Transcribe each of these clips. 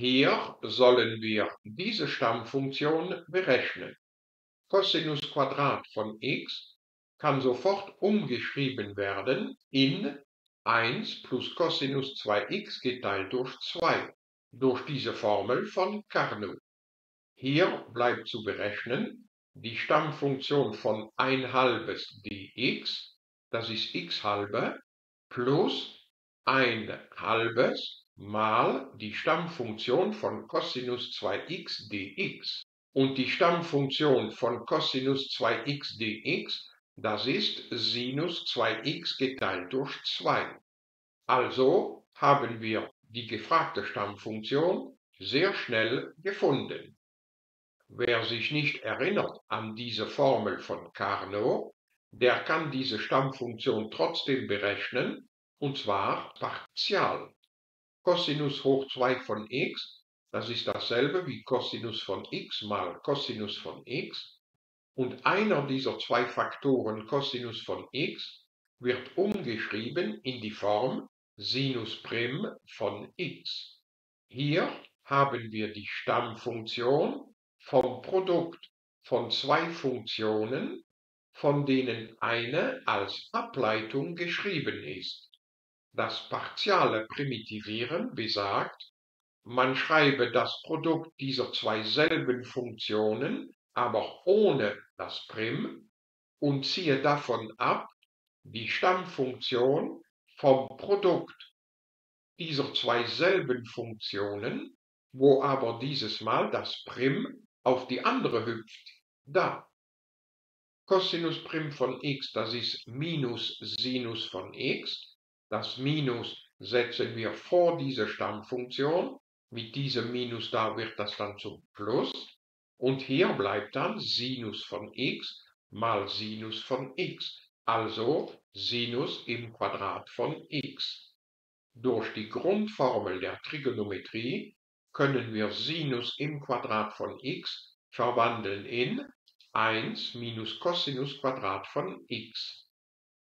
Hier sollen wir diese Stammfunktion berechnen. Cosinus Quadrat von x kann sofort umgeschrieben werden in 1 plus Cosinus 2x geteilt durch 2 durch diese Formel von Carnot. Hier bleibt zu berechnen die Stammfunktion von 1 halbes dx, das ist x halbe, plus 1 halbes mal die Stammfunktion von Cosinus 2x dx. Und die Stammfunktion von Cosinus 2x dx, das ist Sinus 2x geteilt durch 2. Also haben wir die gefragte Stammfunktion sehr schnell gefunden. Wer sich nicht erinnert an diese Formel von Carnot, der kann diese Stammfunktion trotzdem berechnen, und zwar partial. Cosinus hoch 2 von x, das ist dasselbe wie Cosinus von x mal Cosinus von x, und einer dieser zwei Faktoren Cosinus von x wird umgeschrieben in die Form Sinus prim von x. Hier haben wir die Stammfunktion vom Produkt von zwei Funktionen, von denen eine als Ableitung geschrieben ist. Das partiale Primitivieren besagt, man schreibe das Produkt dieser zwei selben Funktionen, aber ohne das Prim und ziehe davon ab die Stammfunktion vom Produkt dieser zwei selben Funktionen, wo aber dieses Mal das Prim auf die andere hüpft. Da. Cosinus Prim von x, das ist minus Sinus von x, das Minus setzen wir vor diese Stammfunktion. Mit diesem Minus da wird das dann zum Plus. Und hier bleibt dann Sinus von x mal Sinus von x, also Sinus im Quadrat von x. Durch die Grundformel der Trigonometrie können wir Sinus im Quadrat von x verwandeln in 1 minus Cosinus Quadrat von x.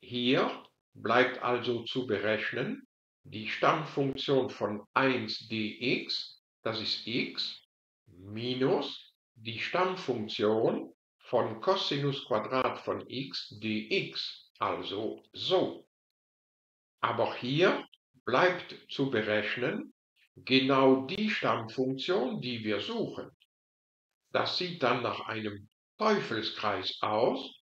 Hier bleibt also zu berechnen die Stammfunktion von 1 dx, das ist x, minus die Stammfunktion von Cosinus Quadrat von x dx, also so. Aber hier bleibt zu berechnen genau die Stammfunktion, die wir suchen. Das sieht dann nach einem Teufelskreis aus,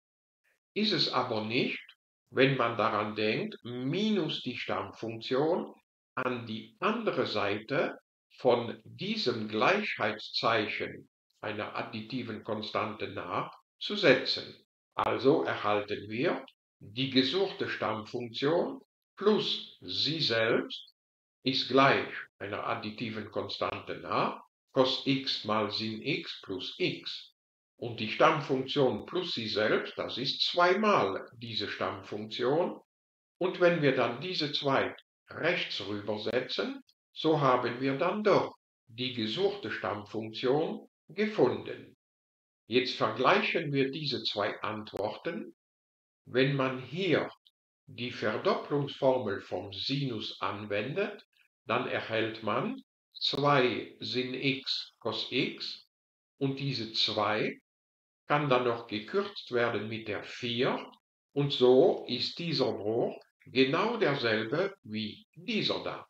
ist es aber nicht, wenn man daran denkt, minus die Stammfunktion an die andere Seite von diesem Gleichheitszeichen einer additiven Konstante nach zu setzen. Also erhalten wir die gesuchte Stammfunktion plus sie selbst ist gleich einer additiven Konstante nach cos x mal sin x plus x. Und die Stammfunktion plus sie selbst, das ist zweimal diese Stammfunktion. Und wenn wir dann diese zwei rechts rübersetzen, so haben wir dann doch die gesuchte Stammfunktion gefunden. Jetzt vergleichen wir diese zwei Antworten. Wenn man hier die Verdopplungsformel vom Sinus anwendet, dann erhält man 2 sin x cos x und diese 2 kann dann noch gekürzt werden mit der 4 und so ist dieser Bruch genau derselbe wie dieser da.